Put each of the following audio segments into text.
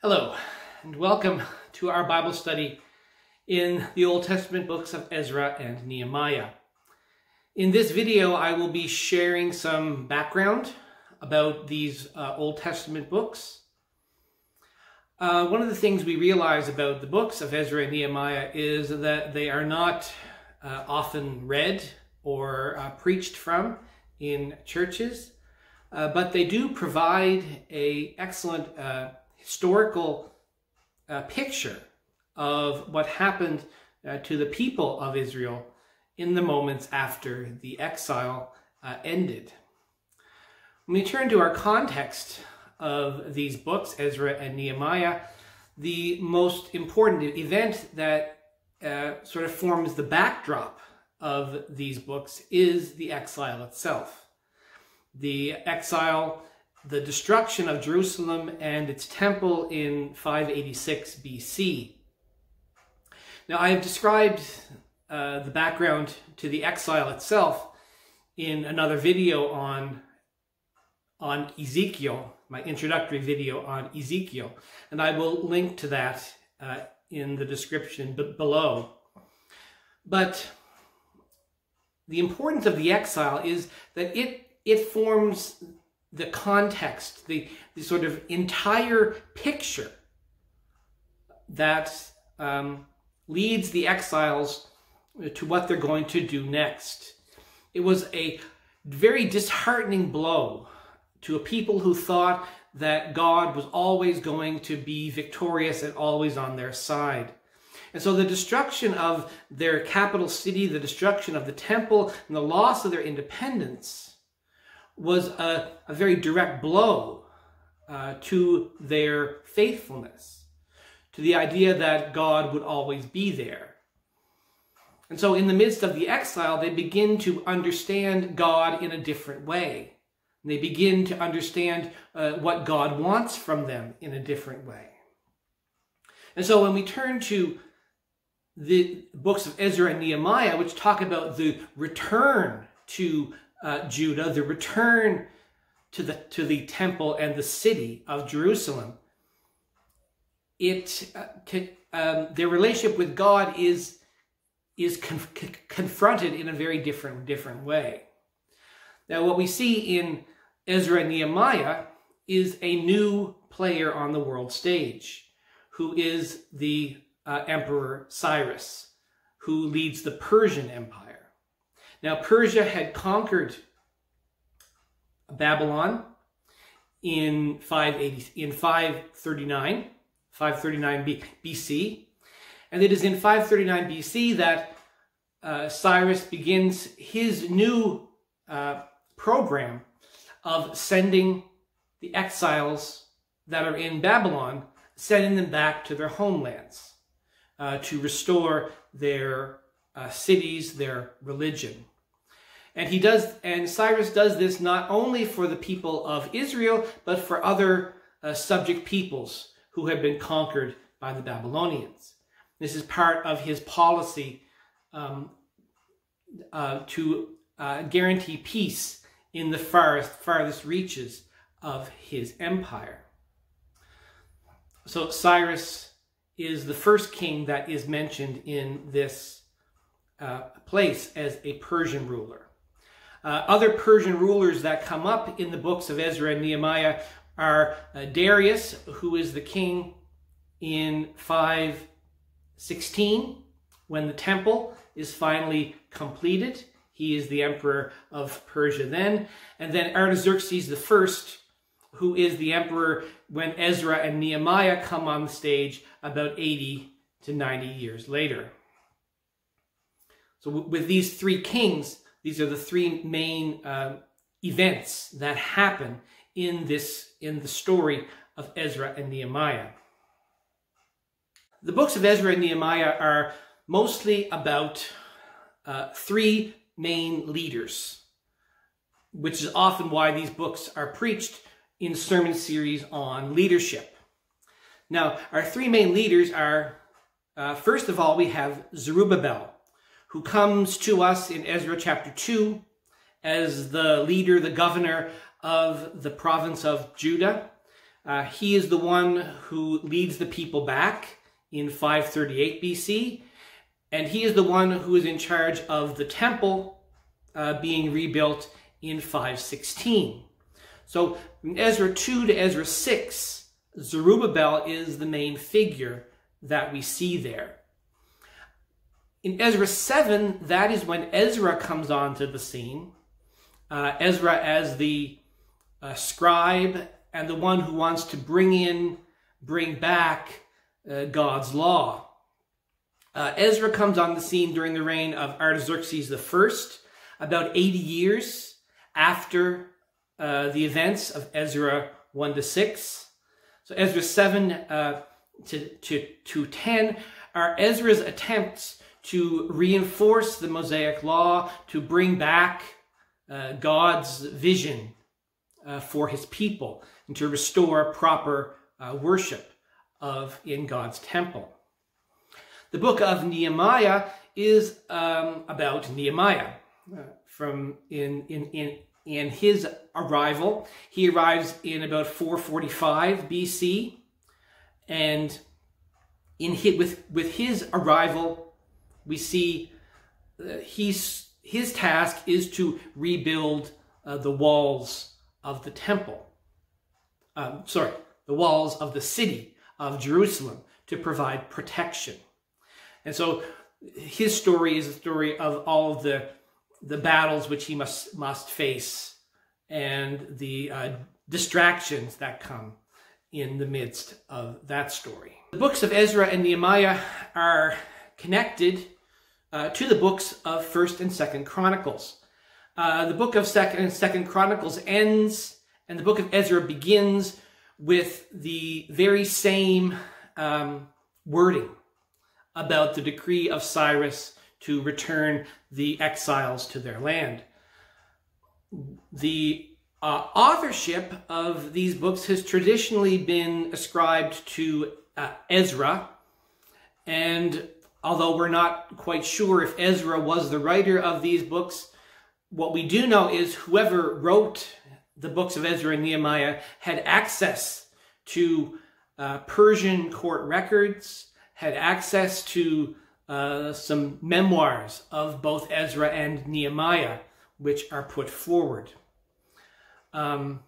Hello, and welcome to our Bible study in the Old Testament books of Ezra and Nehemiah. In this video, I will be sharing some background about these uh, Old Testament books. Uh, one of the things we realize about the books of Ezra and Nehemiah is that they are not uh, often read or uh, preached from in churches, uh, but they do provide a excellent uh, historical picture of what happened to the people of Israel in the moments after the exile uh, ended. When we turn to our context of these books, Ezra and Nehemiah, the most important event that uh, sort of forms the backdrop of these books is the exile itself. The exile, the destruction of Jerusalem and its temple in 586 BC. Now, I have described uh, the background to the exile itself in another video on on Ezekiel, my introductory video on Ezekiel, and I will link to that uh, in the description below. But the importance of the exile is that it it forms the context, the, the sort of entire picture that um, leads the exiles to what they're going to do next. It was a very disheartening blow to a people who thought that God was always going to be victorious and always on their side. And so the destruction of their capital city, the destruction of the temple, and the loss of their independence was a, a very direct blow uh, to their faithfulness, to the idea that God would always be there. And so in the midst of the exile, they begin to understand God in a different way. They begin to understand uh, what God wants from them in a different way. And so when we turn to the books of Ezra and Nehemiah, which talk about the return to uh, Judah, the return to the, to the temple and the city of Jerusalem, it, uh, um, their relationship with God is is confronted in a very different, different way. Now, what we see in Ezra and Nehemiah is a new player on the world stage, who is the uh, Emperor Cyrus, who leads the Persian Empire. Now, Persia had conquered Babylon in 580 in 539, 539 BC, and it is in 539 BC that uh, Cyrus begins his new uh, program of sending the exiles that are in Babylon, sending them back to their homelands uh, to restore their uh, cities, their religion. And he does, and Cyrus does this not only for the people of Israel, but for other uh, subject peoples who had been conquered by the Babylonians. This is part of his policy um, uh, to uh, guarantee peace in the farthest, farthest reaches of his empire. So Cyrus is the first king that is mentioned in this uh, place as a Persian ruler. Uh, other Persian rulers that come up in the books of Ezra and Nehemiah are uh, Darius, who is the king in 516, when the temple is finally completed. He is the emperor of Persia then. And then Artaxerxes I, who is the emperor when Ezra and Nehemiah come on the stage about 80 to 90 years later. So with these three kings, these are the three main uh, events that happen in this in the story of Ezra and Nehemiah. The books of Ezra and Nehemiah are mostly about uh, three main leaders, which is often why these books are preached in sermon series on leadership. Now, our three main leaders are, uh, first of all, we have Zerubbabel, who comes to us in Ezra chapter 2 as the leader, the governor of the province of Judah. Uh, he is the one who leads the people back in 538 BC, and he is the one who is in charge of the temple uh, being rebuilt in 516. So Ezra 2 to Ezra 6, Zerubbabel is the main figure that we see there. In Ezra 7, that is when Ezra comes onto the scene. Uh, Ezra as the uh, scribe and the one who wants to bring in, bring back uh, God's law. Uh, Ezra comes on the scene during the reign of Artaxerxes I, about 80 years after uh, the events of Ezra 1 to 6. So Ezra 7 uh, to, to, to 10 are Ezra's attempts to reinforce the Mosaic law, to bring back uh, God's vision uh, for his people, and to restore proper uh, worship of in God's temple. The book of Nehemiah is um, about Nehemiah. Uh, from in, in, in, in his arrival, he arrives in about 445 BC, and in his, with, with his arrival, we see uh, he's, his task is to rebuild uh, the walls of the temple. Um, sorry, the walls of the city of Jerusalem to provide protection. And so his story is a story of all of the, the battles which he must, must face and the uh, distractions that come in the midst of that story. The books of Ezra and Nehemiah are connected uh, to the books of 1st and 2nd Chronicles. Uh, the book of 2nd and 2nd Chronicles ends and the book of Ezra begins with the very same um, wording about the decree of Cyrus to return the exiles to their land. The uh, authorship of these books has traditionally been ascribed to uh, Ezra, and although we're not quite sure if Ezra was the writer of these books, what we do know is whoever wrote the books of Ezra and Nehemiah had access to uh, Persian court records, had access to uh, some memoirs of both Ezra and Nehemiah, which are put forward. Um,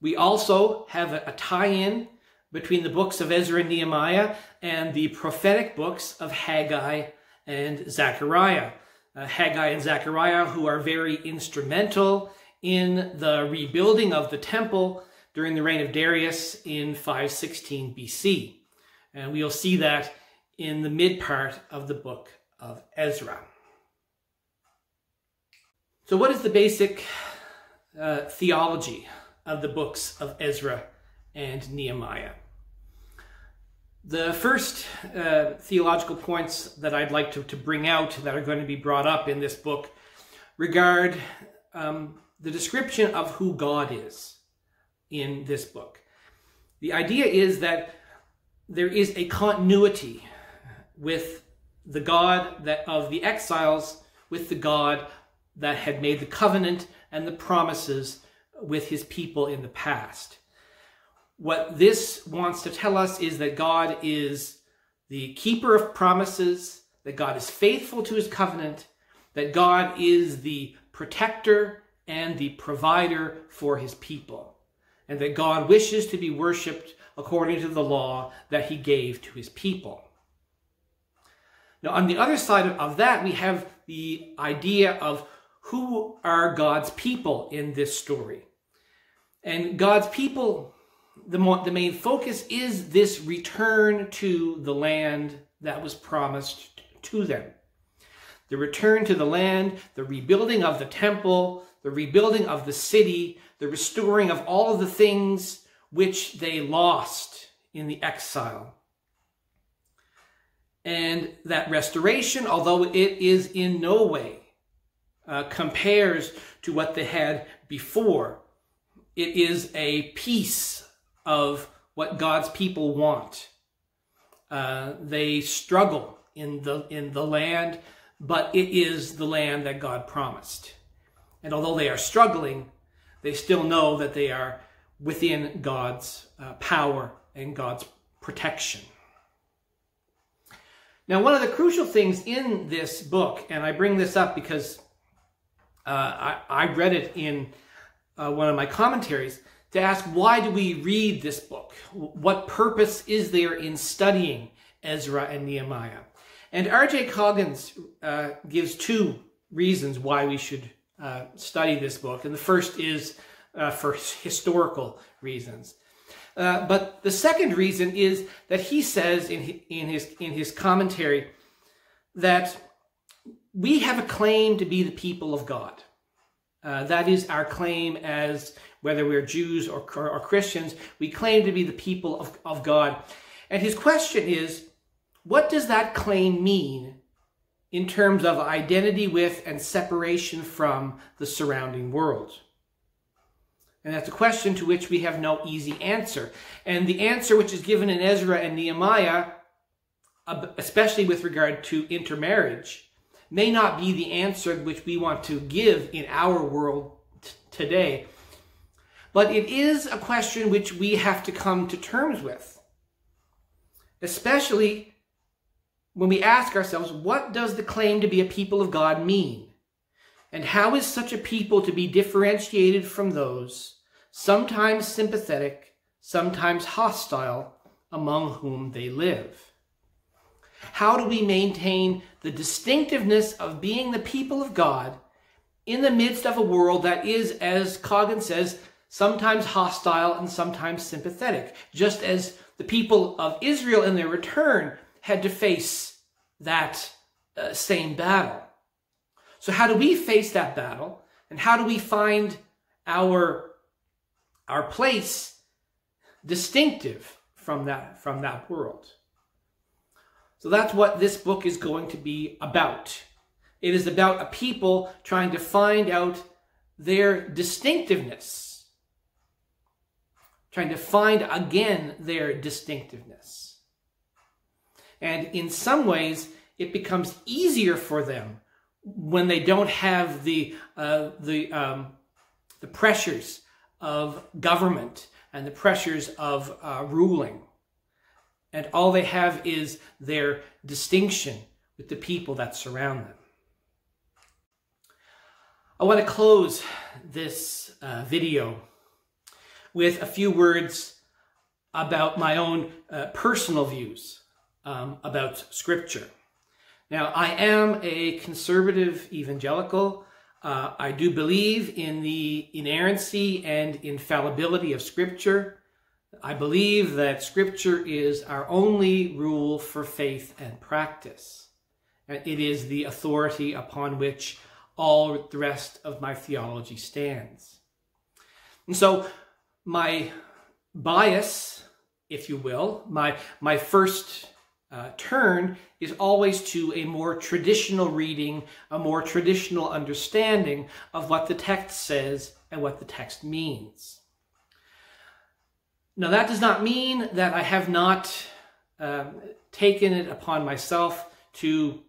we also have a, a tie-in between the books of Ezra and Nehemiah and the prophetic books of Haggai and Zechariah. Uh, Haggai and Zechariah, who are very instrumental in the rebuilding of the temple during the reign of Darius in 516 BC. And we'll see that in the mid part of the book of Ezra. So what is the basic uh, theology of the books of Ezra and Nehemiah? The first uh, theological points that I'd like to, to bring out that are going to be brought up in this book regard um, the description of who God is in this book. The idea is that there is a continuity with the God that of the exiles with the God that had made the covenant and the promises with his people in the past. What this wants to tell us is that God is the keeper of promises, that God is faithful to his covenant, that God is the protector and the provider for his people, and that God wishes to be worshiped according to the law that he gave to his people. Now, on the other side of that, we have the idea of who are God's people in this story. And God's people, the, the main focus is this return to the land that was promised to them. The return to the land, the rebuilding of the temple, the rebuilding of the city, the restoring of all of the things which they lost in the exile. And that restoration, although it is in no way uh, compares to what they had before, it is a piece of what God's people want. Uh, they struggle in the in the land, but it is the land that God promised. And although they are struggling, they still know that they are within God's uh, power and God's protection. Now, one of the crucial things in this book, and I bring this up because uh, I, I, read it in uh, one of my commentaries, to ask why do we read this book? What purpose is there in studying Ezra and Nehemiah? And R.J. Coggins uh, gives two reasons why we should uh, study this book. And the first is uh, for historical reasons. Uh, but the second reason is that he says in his, in his, in his commentary that we have a claim to be the people of God. Uh, that is our claim as whether we're Jews or, or, Christians, we claim to be the people of, of God. And his question is, what does that claim mean in terms of identity with and separation from the surrounding world? And that's a question to which we have no easy answer. And the answer which is given in Ezra and Nehemiah, especially with regard to intermarriage, may not be the answer which we want to give in our world today. But it is a question which we have to come to terms with. Especially when we ask ourselves, what does the claim to be a people of God mean? And how is such a people to be differentiated from those sometimes sympathetic, sometimes hostile, among whom they live. How do we maintain the distinctiveness of being the people of God in the midst of a world that is, as Coggins says, sometimes hostile and sometimes sympathetic, just as the people of Israel in their return had to face that uh, same battle. So, how do we face that battle? And how do we find our our place distinctive from that, from that world. So that's what this book is going to be about. It is about a people trying to find out their distinctiveness, trying to find again their distinctiveness. And in some ways, it becomes easier for them when they don't have the, uh, the, um, the pressures of government and the pressures of uh, ruling. And all they have is their distinction with the people that surround them. I want to close this uh, video with a few words about my own uh, personal views um, about Scripture. Now, I am a conservative evangelical. Uh, I do believe in the inerrancy and infallibility of Scripture. I believe that Scripture is our only rule for faith and practice. And it is the authority upon which all the rest of my theology stands. And so, my bias, if you will, my, my first uh, turn is always to a more traditional reading, a more traditional understanding of what the text says and what the text means. Now, that does not mean that I have not um, taken it upon myself to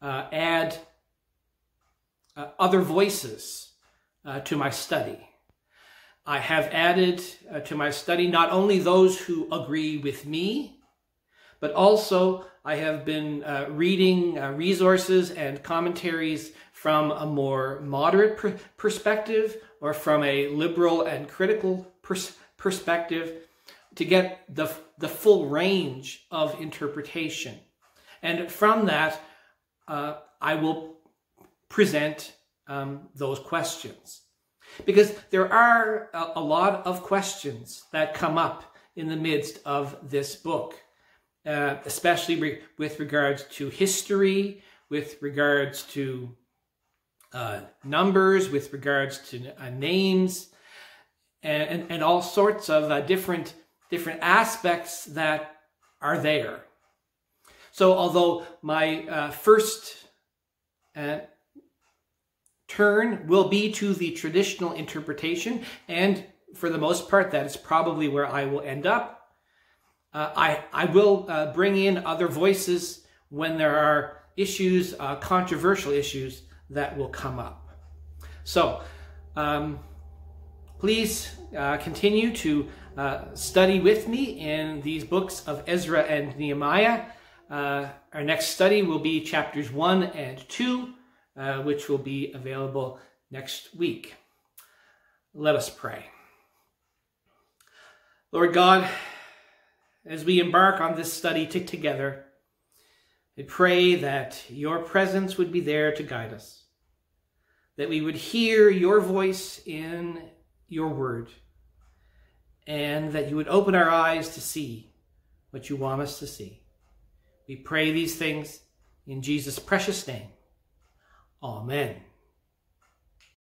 uh, add uh, other voices uh, to my study. I have added uh, to my study not only those who agree with me, but also I have been uh, reading uh, resources and commentaries from a more moderate pr perspective or from a liberal and critical pers perspective to get the, the full range of interpretation. And from that, uh, I will present um, those questions. Because there are a, lot of questions that come up in the midst of this book uh, especially re with regards to history, with regards to uh, numbers, with regards to uh, names, and, and, and, all sorts of uh, different, different aspects that are there. So although my uh, first uh, turn will be to the traditional interpretation, and for the most part, that is probably where I will end up uh, I, I will uh, bring in other voices when there are issues, uh, controversial issues that will come up. So, um, Please uh, continue to uh, study with me in these books of Ezra and Nehemiah. Uh, our next study will be chapters 1 and 2, uh, which will be available next week. Let us pray. Lord God, as we embark on this study together, I pray that your presence would be there to guide us, that we would hear your voice in your word, and that you would open our eyes to see what you want us to see. We pray these things in Jesus' precious name. Amen.